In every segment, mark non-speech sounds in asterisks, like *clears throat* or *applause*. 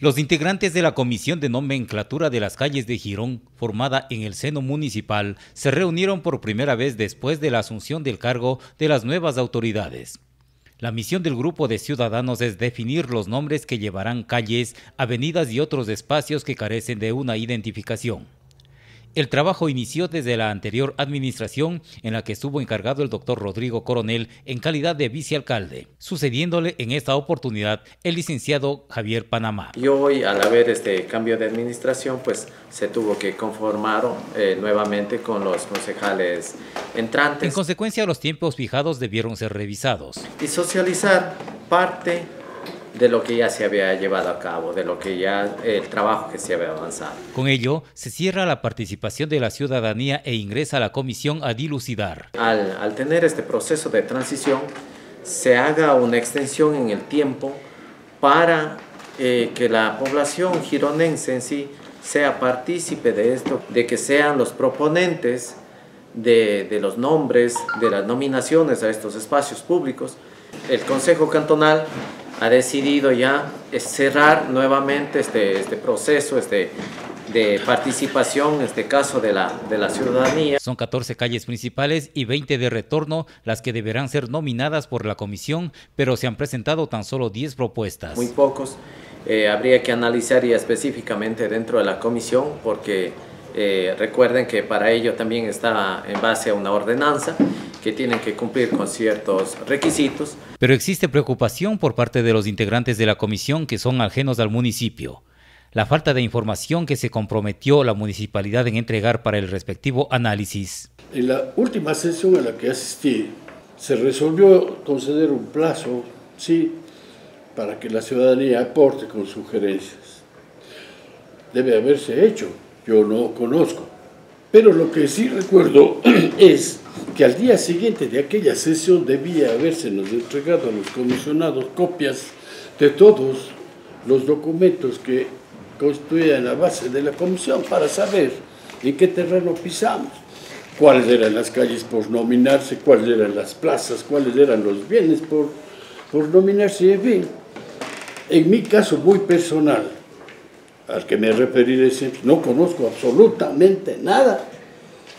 Los integrantes de la Comisión de Nomenclatura de las Calles de Girón, formada en el seno municipal, se reunieron por primera vez después de la asunción del cargo de las nuevas autoridades. La misión del grupo de ciudadanos es definir los nombres que llevarán calles, avenidas y otros espacios que carecen de una identificación. El trabajo inició desde la anterior administración en la que estuvo encargado el doctor Rodrigo Coronel en calidad de vicealcalde, sucediéndole en esta oportunidad el licenciado Javier Panamá. Y hoy, al haber este cambio de administración, pues se tuvo que conformar eh, nuevamente con los concejales entrantes. En consecuencia, los tiempos fijados debieron ser revisados. Y socializar parte de lo que ya se había llevado a cabo, de lo que ya el trabajo que se había avanzado. Con ello, se cierra la participación de la ciudadanía e ingresa a la comisión a dilucidar. Al, al tener este proceso de transición, se haga una extensión en el tiempo para eh, que la población gironense en sí sea partícipe de esto, de que sean los proponentes de, de los nombres, de las nominaciones a estos espacios públicos. El Consejo Cantonal ha decidido ya cerrar nuevamente este, este proceso este, de participación, en este caso de la, de la ciudadanía. Son 14 calles principales y 20 de retorno las que deberán ser nominadas por la comisión, pero se han presentado tan solo 10 propuestas. Muy pocos. Eh, habría que analizar ya específicamente dentro de la comisión porque eh, recuerden que para ello también está en base a una ordenanza que tienen que cumplir con ciertos requisitos. Pero existe preocupación por parte de los integrantes de la comisión que son ajenos al municipio. La falta de información que se comprometió la municipalidad en entregar para el respectivo análisis. En la última sesión a la que asistí, se resolvió conceder un plazo, sí, para que la ciudadanía aporte con sugerencias. Debe haberse hecho, yo no conozco. Pero lo que sí recuerdo *clears throat* es que al día siguiente de aquella sesión debía habérsenos entregado a los comisionados copias de todos los documentos que constituían la base de la comisión para saber en qué terreno pisamos, cuáles eran las calles por nominarse, cuáles eran las plazas, cuáles eran los bienes por, por nominarse, en fin. En mi caso muy personal, al que me referiré siempre, no conozco absolutamente nada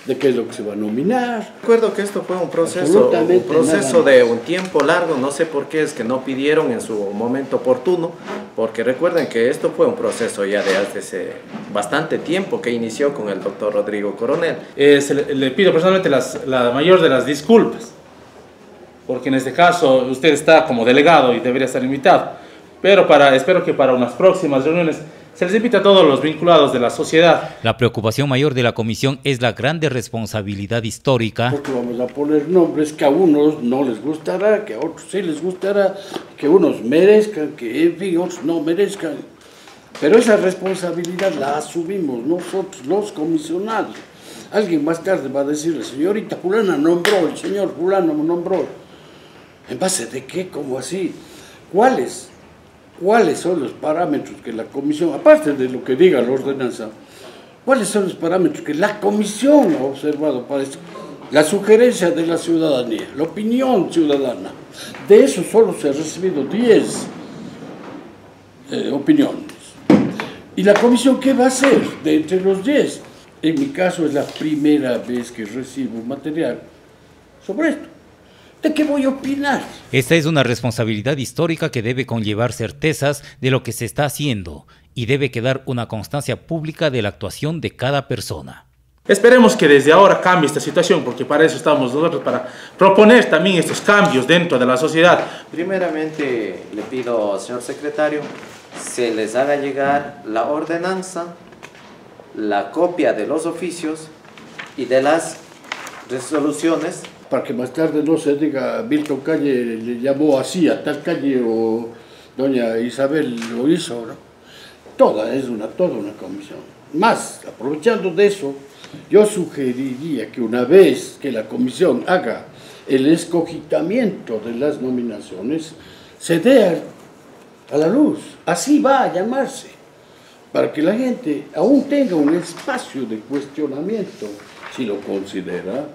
de qué es lo que se va a nominar. Recuerdo que esto fue un proceso, un proceso de un tiempo largo, no sé por qué es que no pidieron en su momento oportuno, porque recuerden que esto fue un proceso ya de hace bastante tiempo que inició con el doctor Rodrigo Coronel. Eh, le, le, pido personalmente las, la mayor de las disculpas, porque en este caso usted está como delegado y debería estar invitado, pero para, espero que para unas próximas reuniones se les invita a todos los vinculados de la sociedad. La preocupación mayor de la comisión es la grande responsabilidad histórica. Porque vamos a poner nombres que a unos no les gustará, que a otros sí les gustará, que unos merezcan, que en fin, otros no merezcan. Pero esa responsabilidad la asumimos nosotros, los comisionados. Alguien más tarde va a decirle, señorita fulana nombró, el señor fulano nombró. ¿En base de qué? ¿Cómo así? ¿Cuáles? Cuáles son los parámetros que la comisión, aparte de lo que diga la ordenanza, cuáles son los parámetros que la comisión ha observado para esto. La sugerencia de la ciudadanía, la opinión ciudadana. De eso solo se han recibido 10 eh, opiniones. ¿Y la comisión qué va a hacer de entre los 10? En mi caso es la primera vez que recibo material sobre esto. ¿De qué voy a opinar? Esta es una responsabilidad histórica que debe conllevar certezas de lo que se está haciendo y debe quedar una constancia pública de la actuación de cada persona. Esperemos que desde ahora cambie esta situación, porque para eso estamos nosotros, para proponer también estos cambios dentro de la sociedad. Primeramente le pido, señor secretario, se les haga llegar la ordenanza, la copia de los oficios y de las resoluciones para que más tarde no se diga Milton Calle le llamó así a tal calle o doña Isabel lo hizo, ¿no? Toda, es una, toda una comisión. Más, aprovechando de eso, yo sugeriría que una vez que la comisión haga el escogitamiento de las nominaciones, se dé a la luz, así va a llamarse, para que la gente aún tenga un espacio de cuestionamiento, si lo considera,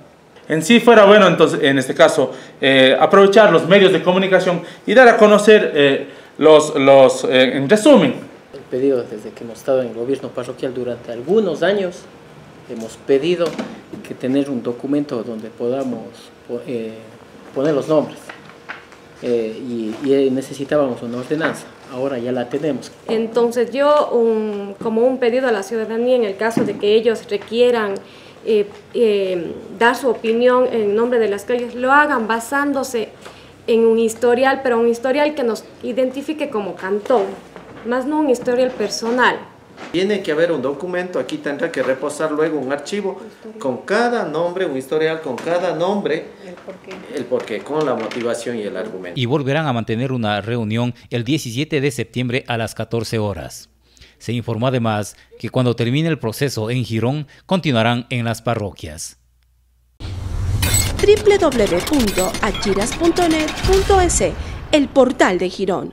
en sí fuera bueno, entonces, en este caso, eh, aprovechar los medios de comunicación y dar a conocer eh, los, los eh, en resumen, pedido desde que hemos estado en el gobierno parroquial durante algunos años, hemos pedido que tener un documento donde podamos eh, poner los nombres. Eh, y, necesitábamos una ordenanza. Ahora ya la tenemos. Entonces yo, como un pedido a la ciudadanía en el caso de que ellos requieran eh, dar su opinión en nombre de las calles, lo hagan basándose en un historial, pero un historial que nos identifique como cantón, más no un historial personal. Tiene que haber un documento, aquí tendrá que reposar luego un archivo con cada nombre, un historial con cada nombre, el porqué. el porqué, con la motivación y el argumento. Y volverán a mantener una reunión el 17 de septiembre a las 14 horas. Se informó además que cuando termine el proceso en Girón, continuarán en las parroquias. www.achiras.net.es, el portal de Girón